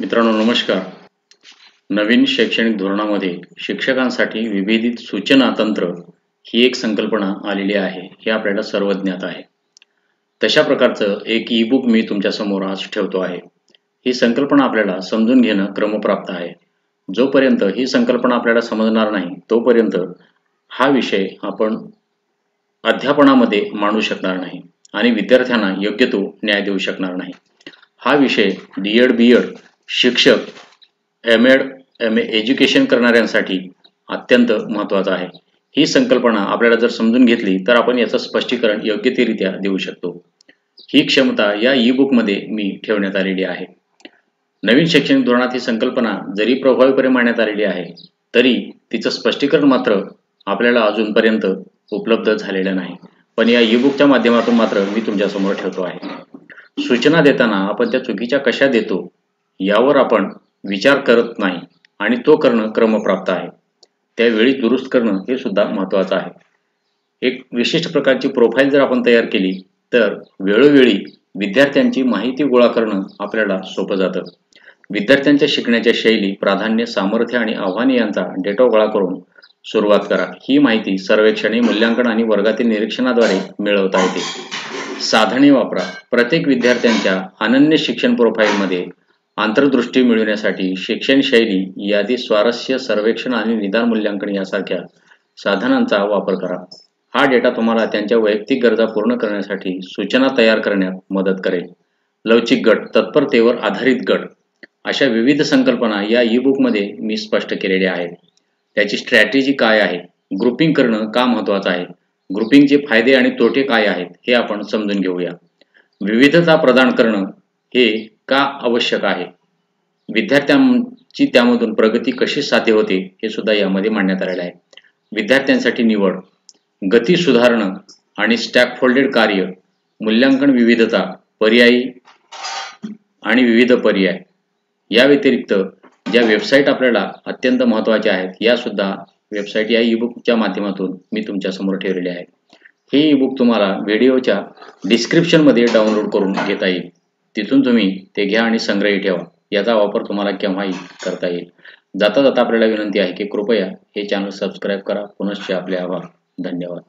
मित्रांनो नमस्कार. नवीन शैक्षणिक धोरणामध्ये शिक्षकांसाठी विभेदित सूचना तंत्र ही एक संकल्पना आलेली आहे हे आपल्याला सर्व ज्ञात आहे. तशा प्रकारचं एक ई बुक मी तुमच्यासमोर आज ठेवतो आहे. ही संकल्पना आपल्याला समजून घेणं क्रमप्राप्त आहे. जोपर्यंत ही संकल्पना आपल्याला समजणार नाही तोपर्यंत हा विषय आपण अध्यापनामध्ये मांडू शकणार नाही आणि विद्यार्थ्यांना योग्य तो न्याय देऊ शकणार नाही. हा विषय डी एड बी एड शिक्षक M Ed M A education करणाऱ्यांसाठी अत्यंत महत्त्वाचा आहे. ही संकल्पना आपल्याला जर समजून घेतली तर आपण याचं स्पष्टीकरण योग्यतेरित्या देऊ शकतो. ही क्षमता या ई बुकमध्ये मी ठेवण्यात आलेली आहे. नवीन शैक्षणिक धोरणात ही संकल्पना जरी प्रभावीपणे मांडण्यात आलेली आहे तरी तिचं स्पष्टीकरण मात्र आपल्याला अजूनपर्यंत उपलब्ध झालेलं नाही. पण या ई बुकच्या माध्यमातून मात्र मी तुमच्यासमोर ठेवतो आहे. सूचना देताना आपण त्या चुकीच्या कशा देतो यावर आपण विचार करत नाही आणि तो करणं क्रमप्राप्त आहे. त्यावेळी दुरुस्त करणं हे सुद्धा महत्त्वाचं आहे. एक विशिष्ट प्रकारची प्रोफाईल जर आपण तयार केली तर वेळोवेळी विद्यार्थ्यांची माहिती गोळा करणं आपल्याला सोपं जातं. विद्यार्थ्यांच्या शिकण्याच्या शैली प्राधान्य सामर्थ्य आणि आव्हाने यांचा डेटा गोळा करून सुरुवात करा. ही माहिती सर्वेक्षणे मूल्यांकन आणि वर्गातील निरीक्षणाद्वारे मिळवता येते. साधने वापरा. प्रत्येक विद्यार्थ्यांच्या अनन्य शिक्षण प्रोफाईलमध्ये आंतरदृष्टी मिळवण्यासाठी शिक्षण शैली यादी स्वारस्य सर्वेक्षण आणि निदान मूल्यांकन यासारख्या साधनांचा वापर करा. हा डेटा तुम्हाला त्यांच्या वैयक्तिक गरजा पूर्ण करण्यासाठी सूचना तयार करण्यात मदत करेल. लवचिक गट तत्परतेवर आधारित गट अशा विविध संकल्पना या ई बुकमध्ये मी स्पष्ट केलेल्या आहेत. त्याची स्ट्रॅटेजी काय आहे? ग्रुपिंग करणं का महत्त्वाचं आहे? ग्रुपिंगचे फायदे आणि तोटे काय आहेत? हे आपण समजून घेऊया. विविधता प्रदान करणं हे का आवश्यक आहे? विद्यार्थ्यांची त्यामधून प्रगती कशी साध्य होते हे सुद्धा यामध्ये मांडण्यात आलेलं आहे. विद्यार्थ्यांसाठी निवड गती सुधारणं आणि स्टॅक फोल्डेड कार्य मूल्यांकन विविधता पर्यायी आणि विविध पर्याय या व्यतिरिक्त ज्या वेबसाईट आपल्याला अत्यंत महत्त्वाच्या आहेत या सुद्धा वेबसाईट या ईबुकच्या माध्यमातून मी तुमच्यासमोर ठेवलेली आहे हे ईबुक तुम्हाला व्हिडिओच्या डिस्क्रिप्शनमध्ये डाउनलोड करून घेता येईल. तिथून तुम्ही ते घ्या आणि संग्रही ठेवा. याचा वापर तुम्हाला केव्हाही करता येईल. जाता जाता आपल्याला विनंती आहे की कृपया हे चॅनल सबस्क्राईब करा. पुनश्च आपले आभार. धन्यवाद.